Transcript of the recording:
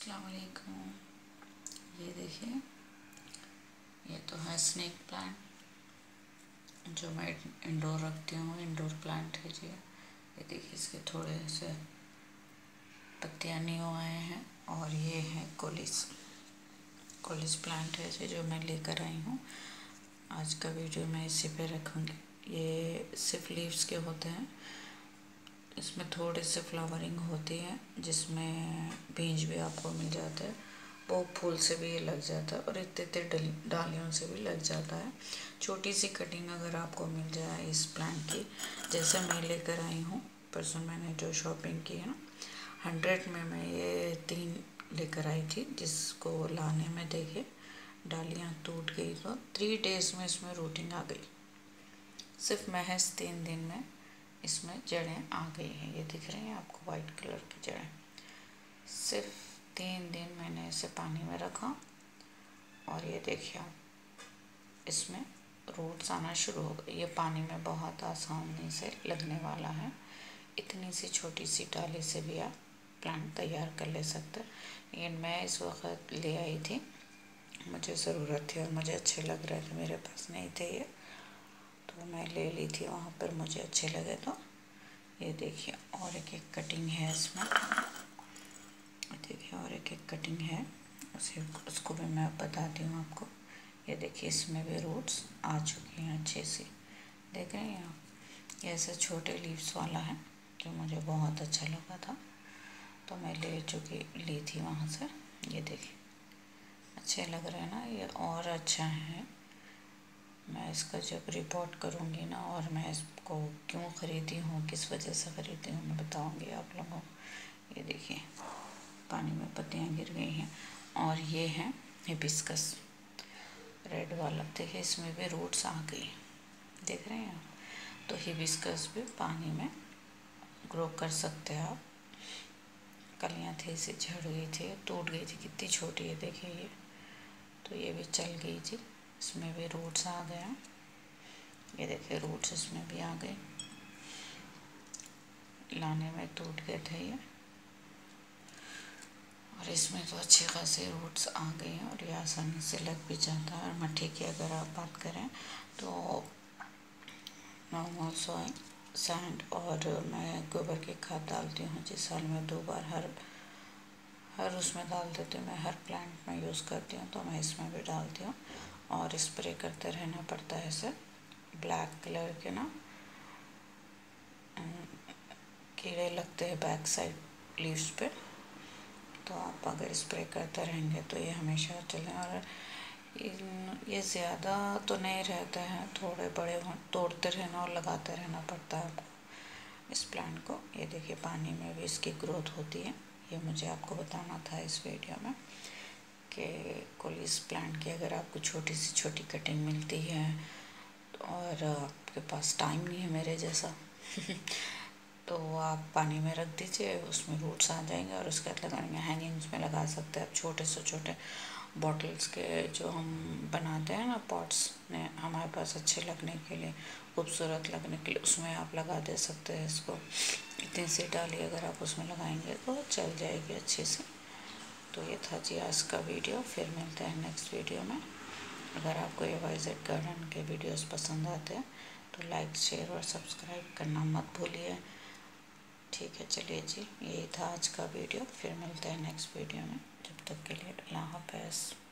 अलकुम ये देखिए, ये तो है स्नेक प्लांट जो मैं इंडोर रखती हूँ इंडोर प्लांट है जी। ये देखिए, इसके थोड़े से पत्तियाँ न्यू आए हैं और ये है कोलिस कोलिस प्लांट है जी, जो मैं लेकर आई हूँ। आज का वीडियो मैं इसी पे रखूँगी। ये सिर्फ़ लीव्स के होते हैं। इसमें थोड़े से फ्लावरिंग होती है, जिसमें बीज भी आपको मिल जाता है। वो फूल से भी ये लग जाता है और इतने इतने डालियों से भी लग जाता है। छोटी सी कटिंग अगर आपको मिल जाए इस प्लांट की, जैसे मैं लेकर आई हूँ, परसों मैंने जो शॉपिंग की है ना हंड्रेड में मैं ये तीन लेकर आई थी, जिसको लाने में देखे, डालियाँ टूट गई तो थ्री डेज़ में इसमें रूटिंग आ गई। सिर्फ़ महज तीन दिन में इसमें जड़ें आ गई हैं। ये दिख रही हैं आपको वाइट कलर की जड़ें। सिर्फ़ तीन दिन मैंने इसे पानी में रखा और ये देखिए आप, इसमें रूट्स आना शुरू हो गए। ये पानी में बहुत आसानी से लगने वाला है। इतनी सी छोटी सी डाली से भी आप प्लांट तैयार कर ले सकते लेकिन मैं इस वक्त ले आई थी। मुझे ज़रूरत थी और मुझे अच्छे लग रहे थे। मेरे पास नहीं थे ये। तो मैं ले ली थी, वहाँ पर मुझे अच्छे लगे तो। ये देखिए, और एक एक कटिंग है इसमें। देखिए, और एक एक कटिंग है। उसे, उसको भी मैं बताती हूँ आपको। ये देखिए, इसमें भी रूट्स आ चुकी हैं अच्छे से। देख रहे हैं आप? ये ऐसे छोटे लीव्स वाला है, जो मुझे बहुत अच्छा लगा था। तो मैं ले चुकी, ली थी वहाँ से। ये देखिए, अच्छे लग रहे हैं ना? ये और अच्छा है। मैं इसका जब रिपोर्ट करूँगी ना और मैं इसको क्यों ख़रीदी हूँ, किस वजह से ख़रीदी हूँ, मैं बताऊँगी आप लोगों को। ये देखिए, पानी में पत्तियाँ गिर गई हैं और ये है हिबिस्कस रेड वाला, देखिए इसमें भी रूट्स आ गई देख रहे हैं आप? तो हिबिस्कस भी पानी में ग्रो कर सकते हैं आप। कलियाँ थी इसे झड़ गई थी, टूट गई थी, कितनी छोटी है, देखिए ये। तो ये भी चल गई थी। इसमें भी रूट्स आ गया ये देखिए रूट्स इसमें भी आ गए। लाने में टूट गए थे ये। और इसमें तो अच्छे खासे रूट्स आ गए हैं और ये आसानी से लग भी जाता है। और मट्टी की अगर आप बात करें तो नॉर्मल सॉइल सैंड और मैं गोबर की खाद डालती हूँ जिस साल में दो बार हर हर उसमें डाल देती हूँ। मैं हर प्लांट में यूज़ करती हूँ तो मैं इसमें भी डालती हूँ। और स्प्रे करते रहना पड़ता है इसे ब्लैक कलर के ना कीड़े लगते हैं बैक साइड लीव्स पे। तो आप अगर स्प्रे करते रहेंगे तो ये हमेशा चलें। और ये ज़्यादा तो नहीं रहते हैं, थोड़े बड़े तोड़ते रहना और लगाते रहना पड़ता है आपको। इस प्लांट को, ये देखिए, पानी में भी इसकी ग्रोथ होती है। ये मुझे आपको बताना था इस वीडियो में। कि कोलिस प्लांट की अगर आपको छोटी सी छोटी कटिंग मिलती है और आपके पास टाइम नहीं है मेरे जैसा तो आप पानी में रख दीजिए, उसमें रूट्स आ जाएँगे और उसके बाद लगाएँगे हैंगिंग्स में लगा सकते हैं। आप छोटे से छोटे बॉटल्स के जो हम बनाते हैं ना पॉट्स ने हमारे पास अच्छे लगने के लिए, खूबसूरत लगने के लिए, उसमें आप लगा दे सकते हैं इसको। इतनी सी डाली अगर आप उसमें लगाएँगे तो चल जाएगी अच्छे से। तो ये था जी आज का वीडियो। फिर मिलते हैं नेक्स्ट वीडियो में। अगर आपको ये वाइजेड गार्डन के वीडियोस पसंद आते हैं तो लाइक शेयर और सब्सक्राइब करना मत भूलिए। ठीक है, चलिए जी, यही था आज का वीडियो। फिर मिलते हैं नेक्स्ट वीडियो में। जब तक के लिए अल्लाह हाफ़